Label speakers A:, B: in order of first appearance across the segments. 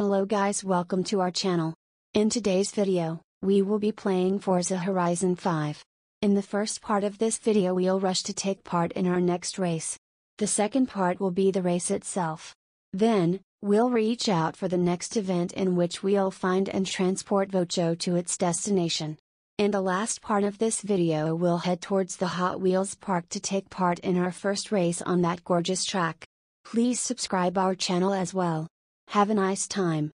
A: Hello guys welcome to our channel. In today's video, we will be playing Forza Horizon 5. In the first part of this video we'll rush to take part in our next race. The second part will be the race itself. Then, we'll reach out for the next event in which we'll find and transport Vocho to its destination. In the last part of this video we'll head towards the Hot Wheels Park to take part in our first race on that gorgeous track. Please subscribe our channel as well. Have a nice time.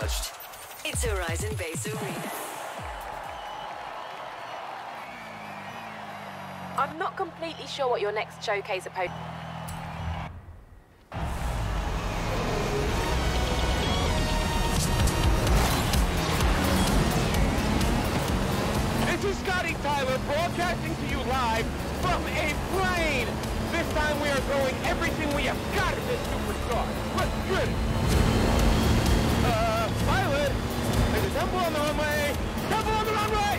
B: Lodged. It's Horizon Base Arena.
C: I'm not completely sure what your next showcase opposed.
D: This is Scotty Tyler broadcasting to you live from a plane. This time we are going everything we have got in this superstar. Let's get it. Temple on the runway. Temple on the runway.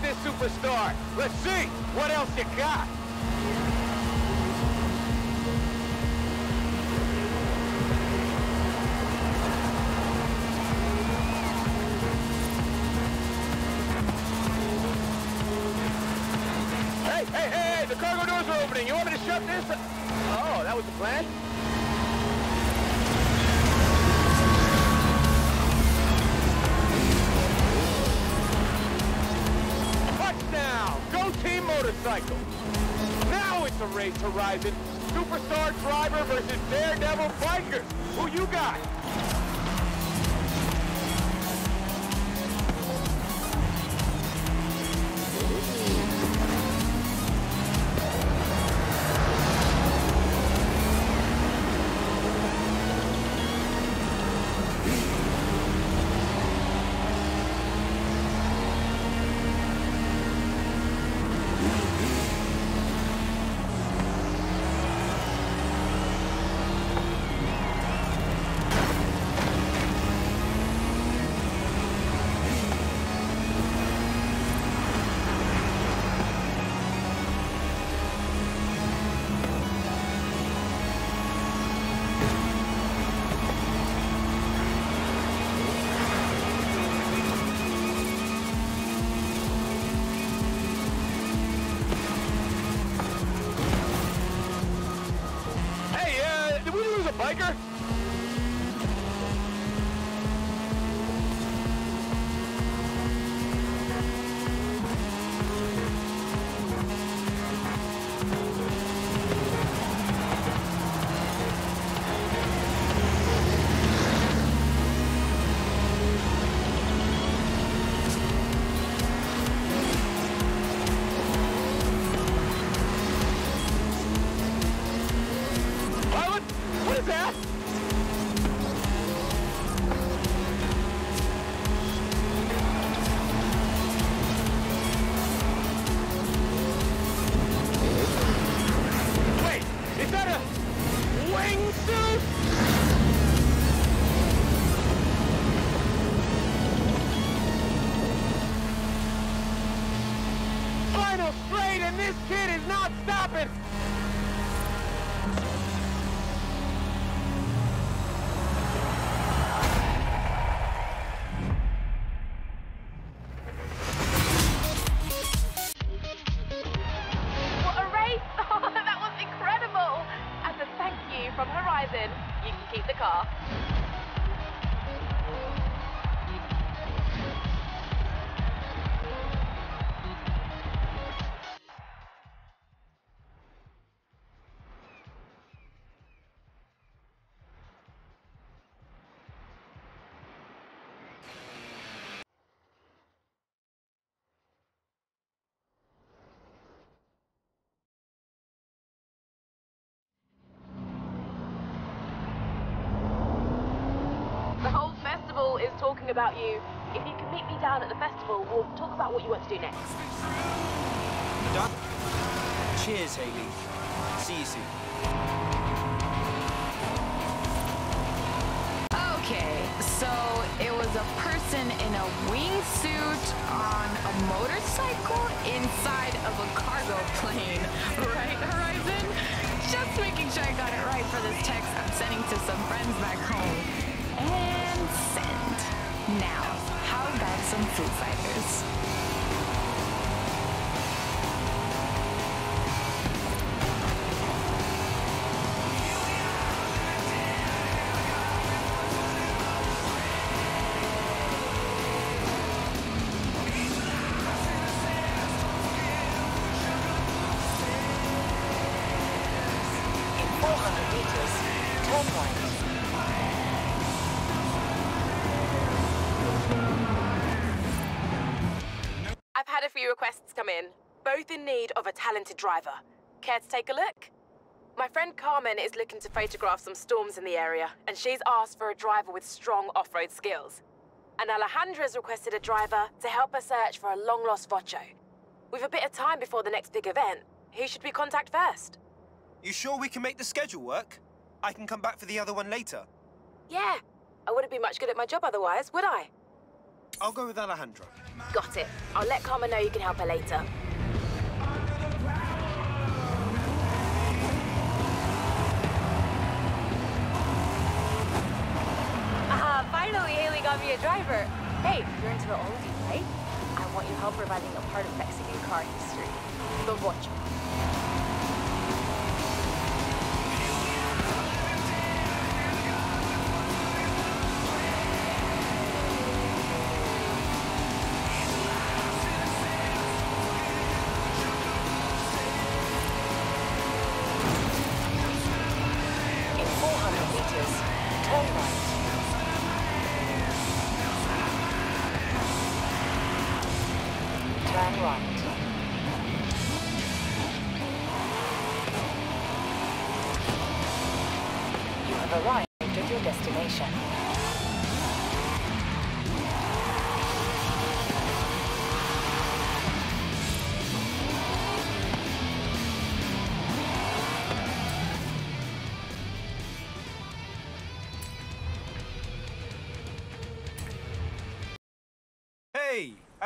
D: Beat this superstar? Let's see. What else you got? Hey, hey, hey, the cargo doors are opening. You want me to shut this? Oh, that was the plan? Now it's a race, Horizon. Superstar driver versus Daredevil bikers. Who you got?
C: From Horizon, you can keep the car. Down at the festival, we'll talk about what you want to do next.
E: Done? Cheers, Haley. See you soon.
F: Okay, so it was a person in a wingsuit on a motorcycle inside of a cargo plane, right, Horizon? Just making sure I got it right for this text I'm sending to some friends back home. And send. Now, how about some Foo Fighters?
C: Come in, both in need of a talented driver. Care to take a look? My friend Carmen is looking to photograph some storms in the area, and she's asked for a driver with strong off-road skills. And Alejandra's requested a driver to help her search for a long-lost Vocho. With a bit of time before the next big event, who should we contact first?
E: You sure we can make the schedule work? I can come back for the other one later.
C: Yeah, I wouldn't be much good at my job otherwise, would I?
E: I'll go with Alejandra.
C: Got it. I'll let Carmen know you can help her later.
G: Ah, finally Haley got me a driver. Hey, you're into the oldies, right? I want your help reviving a part of Mexican car history. The Vocho.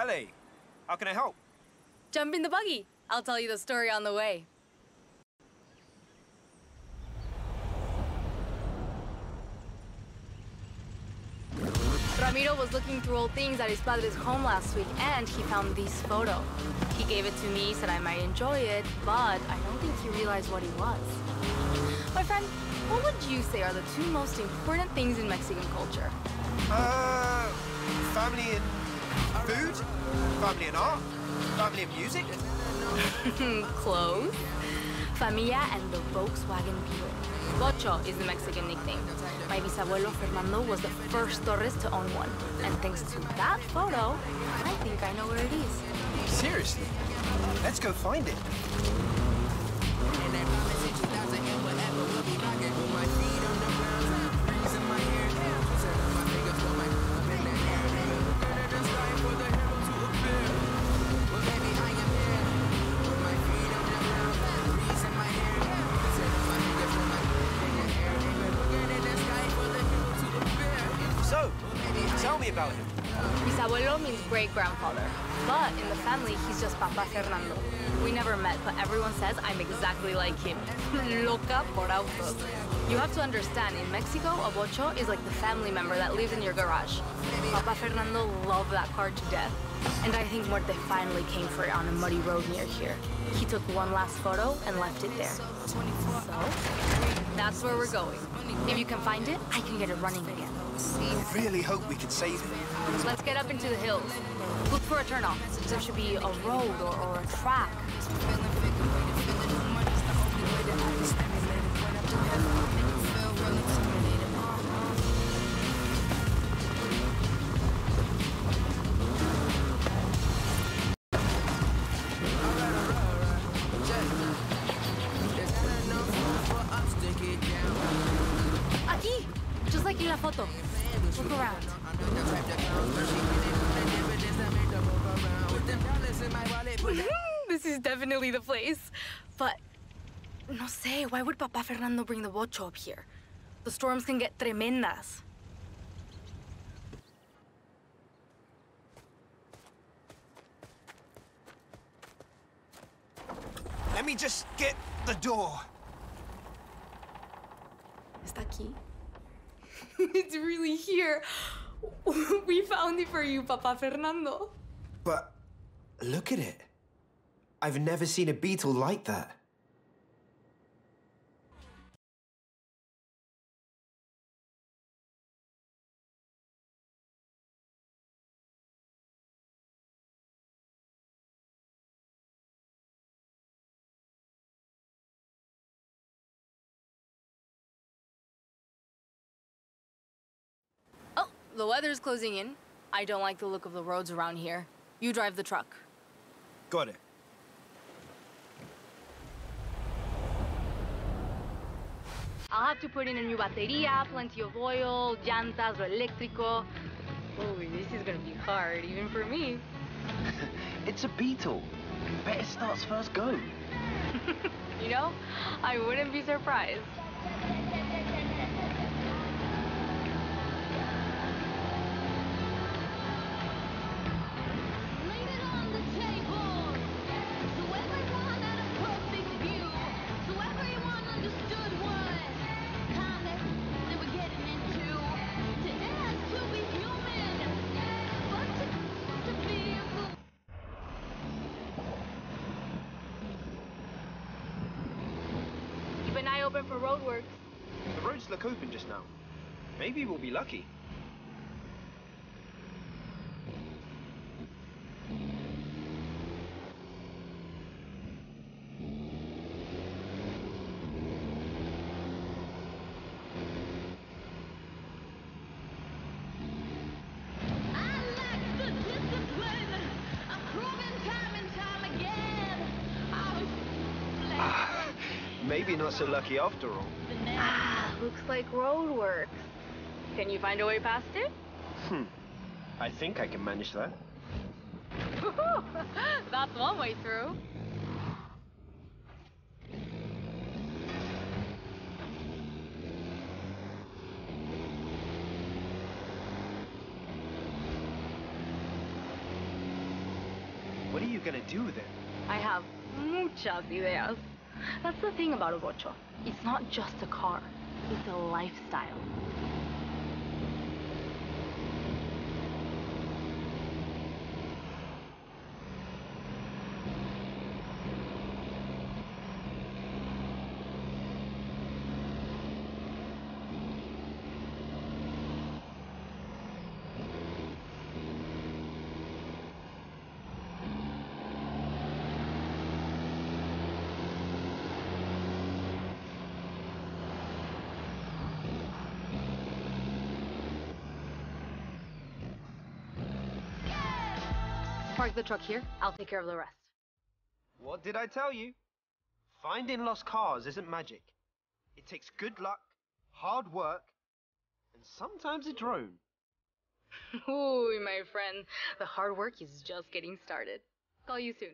E: How can I help?
H: Jump in the buggy. I'll tell you the story on the way. Ramiro was looking through old things at his padre's home last week, and he found this photo. He gave it to me, said I might enjoy it, but I don't think he realized what it was. My friend, What would you say are the two most important things in Mexican culture?
E: Uh, family and food? Family and art? Family and music?
H: Clothes, Familia and the Volkswagen Beetle. Vocho is the Mexican nickname. My bisabuelo Fernando was the first Torres to own one. And thanks to that photo, I think I know where it is.
E: Seriously? Let's go find it.
H: Great-grandfather. But in the family, he's just Papa Fernando. We never met, but everyone says I'm exactly like him. Loca por autos. You have to understand, in Mexico, a vocho is like the family member that lives in your garage. Papa Fernando loved that car to death. And I think Muerte finally came for it on a muddy road near here. He took one last photo and left it there. So, that's where we're going. If you can find it, I can get it running again.
E: I really hope we can save
H: Let's get up into the hills. Look for a turnoff. There should be a road or, or a track. Definitely the place. But, no sé, why would Papa Fernando bring the vocho up here? The storms can get tremendas.
E: Let me just get the door.
H: Está aquí. it's really here. we found it for you, Papa Fernando.
E: But look at it. I've never seen a beetle like that.
H: Oh, the weather's closing in. I don't like the look of the roads around here. You drive the truck.
E: Got it.
H: Ah, I'll have to put in a new bateria, plenty of oil, llantas or eléctrico. Oh, this is gonna be hard, even for me.
E: It's a beetle. Bet it starts first go.
H: You know, I wouldn't be surprised.
E: Maybe not so lucky after all.
H: Ah, looks like roadworks. Can you find a way past it?
E: Hmm. I think I can manage that.
H: That's one way through.
E: What are you gonna do then?
H: I have muchas ideas. That's the thing about a vocho. It's not just a car. It's a lifestyle. Park the truck here. I'll take care of the rest.
E: What did I tell you? Finding lost cars isn't magic. It takes good luck, hard work, and sometimes a drone.
H: Ooh, my friend. The hard work is just getting started. Call you soon.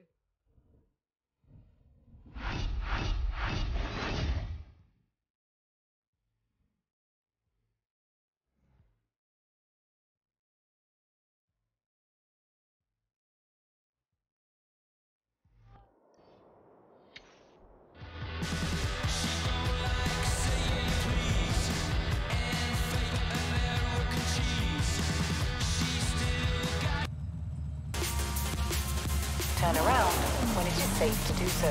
I: Turn around when it is safe to do so.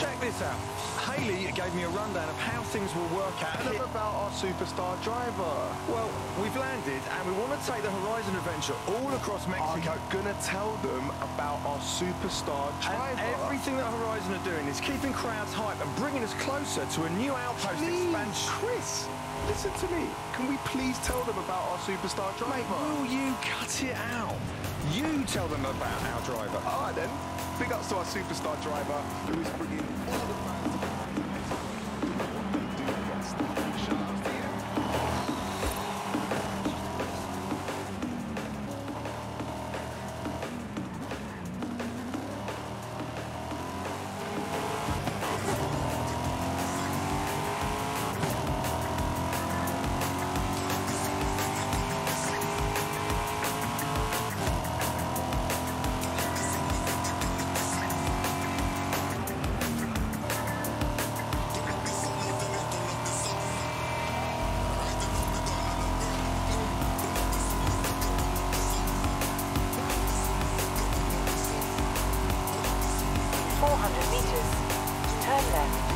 J: Check this out. Haley gave me a rundown of how things will work out. Tell them about our superstar driver. Well, we've landed and we want to take the Horizon adventure all across Mexico. I'm gonna tell them about our superstar driver. And everything that Horizon are doing is keeping crowds hype and bringing us closer to a new outpost expansion. Chris, listen to me. Can we please tell them about our superstar driver? Mate, will you cut it out? You tell them about our driver. All right then. Big ups to our superstar driver, who is bringing all the
I: Turn left.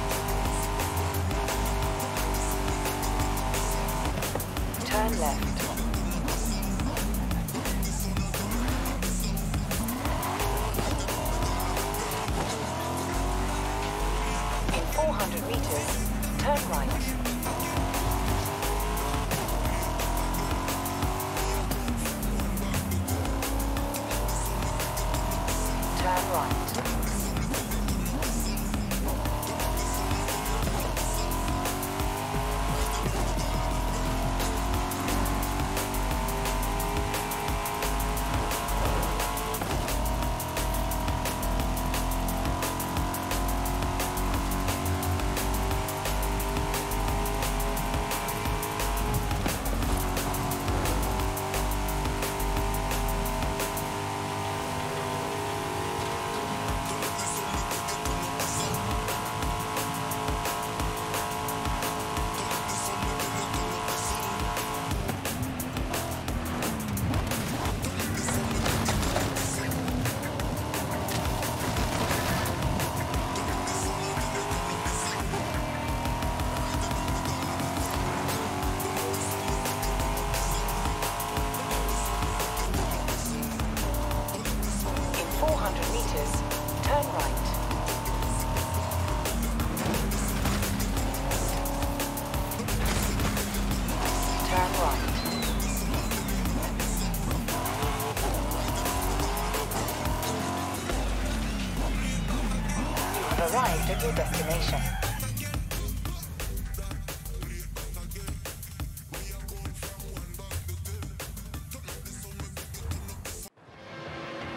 I: Arrived at your destination.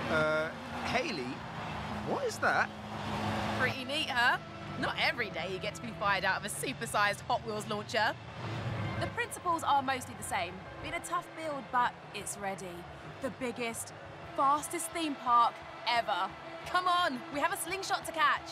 E: Uh, Haley? What is that?
C: Pretty neat, huh? Not every day you get to be fired out of a supersized Hot Wheels launcher.
K: The principles are mostly the same. Been a tough build, but it's ready. The biggest, fastest theme park ever. Come on, we have a slingshot to catch.